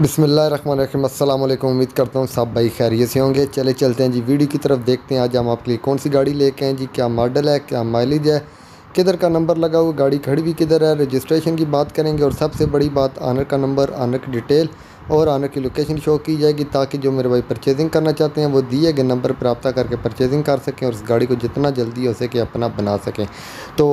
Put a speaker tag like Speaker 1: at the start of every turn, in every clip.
Speaker 1: बिसमीम अल्लाम उम्मीद करता हूँ सब भाई खैरियत से होंगे। चले चलते हैं जी, वीडियो की तरफ़ देखते हैं आज हम आपके लिए कौन सी गाड़ी लेके हैं जी, क्या मॉडल है, क्या माइलेज है, किधर का नंबर लगा हुआ, गाड़ी खड़ी भी किधर है, रजिस्ट्रेशन की बात करेंगे और सबसे बड़ी बात आनर का नंबर आनर की डिटेल और आनर की लोकेशन शो की जाएगी ताकि जो मेरे भाई परचेजिंग करना चाहते हैं, वो दिए गए नंबर पर रबता करके परचेजिंग कर सकें और उस गाड़ी को जितना जल्दी हो सके अपना बना सकें। तो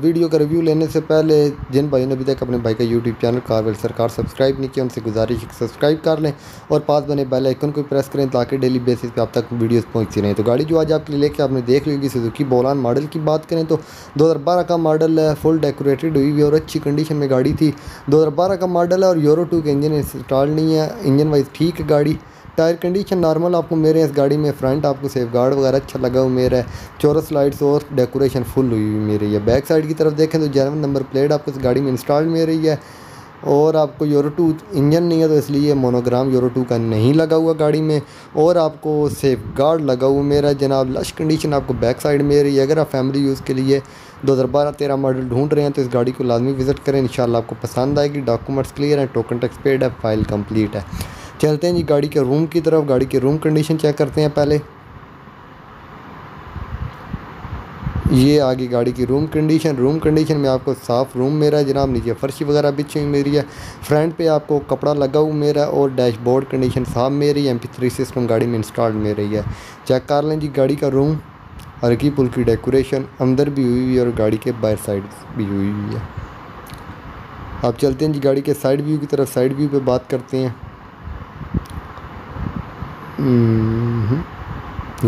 Speaker 1: वीडियो का रिव्यू लेने से पहले जिन भाइयों ने अभी तक अपने भाई का यूट्यूब चैनल कारवेल सरकार सब्सक्राइब नहीं किया, उनसे गुजारिश सब्सक्राइब कर लें और पास बने बेल आइकन को प्रेस करें ताकि डेली बेसिस पे आप तक वीडियोस पहुँचती रहें। तो गाड़ी जो आज आपके लिए लेके आपने देख ली होगी सुजुकी बोलान मॉडल की बात करें तो 2012 का मॉडल है फुल डेकोरेटेड हुई हुई और अच्छी कंडीशन में गाड़ी थी। 2012 का मॉडल है और यूरो टू के इंजन इंस्टॉल नहीं है, इंजन वाइज ठीक है गाड़ी। टायर कंडीशन नॉर्मल आपको मेरे इस गाड़ी में, फ्रंट आपको सेफ़ गार्ड वगैरह अच्छा लगा हुआ मेरा है। चोरस लाइट्स और डेकोरेशन फुल हुई हुई मेरी है। बैक साइड की तरफ़ देखें तो जर्मन नंबर प्लेट आपको इस गाड़ी में इंस्टॉल मेरी है। और आपको यूरो टू इंजन नहीं है तो इसलिए मोनोग्राम यूरो टू का नहीं लगा हुआ गाड़ी में। और आपको सेफ़ गार्ड लगा हुआ मेरा जनाब। लश कंडीशन आपको बैक साइड में रही है। अगर आप फैमिली यूज़ के लिए दो हज़ार बारह तेरह मॉडल ढूंढ रहे हैं तो इस गाड़ी को लाजमी विज़िट करें। इंशाल्लाह आपको पसंद आएगी। डॉक्यूमेंट्स क्लियर हैं टोकन टैक्स पेड है फ़ाइल कंप्लीट है। चलते हैं जी गाड़ी के रूम की तरफ़। गाड़ी के रूम कंडीशन चेक करते हैं पहले। ये आगे गाड़ी की रूम कंडीशन रूम कंडीशन में आपको साफ़ रूम मेरा जनाब नीचे फर्शी वगैरह बिछी हुई मेरी है। फ्रंट पे आपको कपड़ा लगा हुआ मेरा और डैशबोर्ड कंडीशन साफ़ मेरी एम पी थ्री सिस्टम गाड़ी में इंस्टॉल मेरी है। चेक कर लें जी गाड़ी का रूम हल्की पुल्की डेकोरेशन अंदर भी हुई हुई है और गाड़ी के बाहर साइड भी हुई हुई है। आप चलते हैं जी गाड़ी के साइड व्यू की तरफ़ साइड व्यू पर बात करते हैं। हम्म,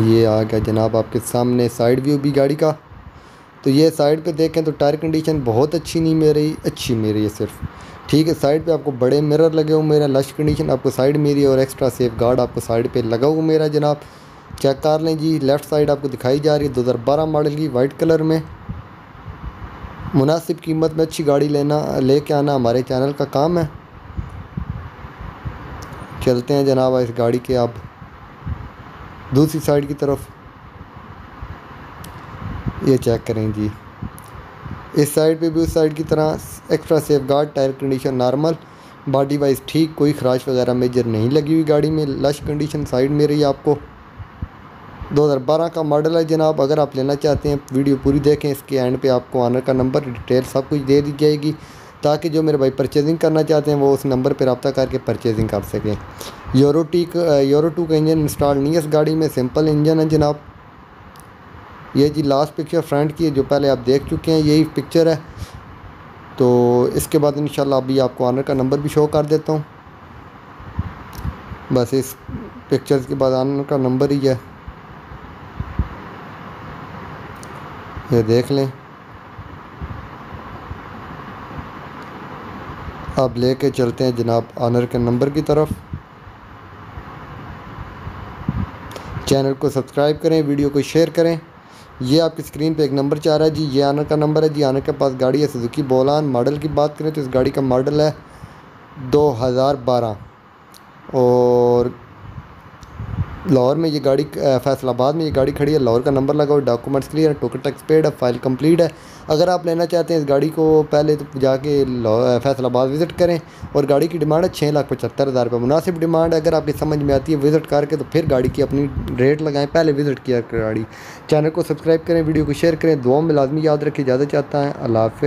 Speaker 1: ये आ गया जनाब आपके सामने साइड व्यू भी गाड़ी का। तो ये साइड पे देखें तो टायर कंडीशन बहुत अच्छी नहीं मेरी, अच्छी मेरी है सिर्फ़। ठीक है, साइड पे आपको बड़े मिरर लगे हुए, मेरा लश कंडीशन आपको साइड मेरी और एक्स्ट्रा सेफ़ गार्ड आपको साइड पे लगा हुआ मेरा जनाब। चेक कर लें जी, लेफ़्ट साइड आपको दिखाई जा रही है 2012 मॉडल की वाइट कलर में। मुनासिब कीमत में अच्छी गाड़ी लेना, लेके आना हमारे चैनल का काम है। चलते हैं जनाब इस गाड़ी के आप दूसरी साइड की तरफ़। ये चेक करें जी। इस साइड पे भी उस साइड की तरह extra safe guard tyre condition normal body wise ठीक, कोई खराश वगैरह मेजर नहीं लगी हुई गाड़ी में। लश कंडीशन साइड में रही आपको। 2012 का मॉडल है जनाब। अगर आप लेना चाहते हैं वीडियो पूरी देखें। इसके एंड पे आपको ऑनर का नंबर डिटेल सब कुछ दे दी जाएगी। ताकि जो मेरे भाई परचेजिंग करना चाहते हैं, वो उस नंबर पर रब्ता करके परचेजिंग कर सकें। यूरो टी यूरो टू का इंजन इंस्टॉल नहीं है इस गाड़ी में। सिंपल इंजन है जनाब। ये जी लास्ट पिक्चर फ्रंट की है, जो पहले आप देख चुके हैं, यही पिक्चर है। तो इसके बाद इंशाल्लाह अभी आपको ऑनर का नंबर भी शो कर देता हूँ। बस इस पिक्चर्स के बाद ऑनर का नंबर ही है। ये देख लें। अब लेके चलते हैं जनाब आनर के नंबर की तरफ़। चैनल को सब्सक्राइब करें, वीडियो को शेयर करें। ये आपकी स्क्रीन पे एक नंबर चाह रहा है। जी, ये आनर का नंबर है। जी आनर के पास गाड़ी है सुजुकी बोलान मॉडल की बात करें तो इस गाड़ी का मॉडल है 2012 और लाहौर में ये गाड़ी फैसलाबाद में ये गाड़ी खड़ी है। लाहौर का नंबर लगा हुआ डॉक्यूमेंट्स क्लियर है, टोकन टैक्स पेड है फ़ाइल कंप्लीट है। अगर आप लेना चाहते हैं इस गाड़ी को पहले तो जाके फैसलाबाद विज़िट करें। और गाड़ी की डिमांड है छः लाख पचहत्तर हज़ार रुपये। मुनासिब डिमांड अगर आपकी समझ में आती है विज़िट करके तो फिर गाड़ी की अपनी रेट लगाएँ, पहले विज़िट किया गाड़ी। चैनल को सब्सक्राइब करें वीडियो को शेयर करें। दुआ में लाजमी याद रखें ज़्यादा चाहता है। अल्लाह हाफ़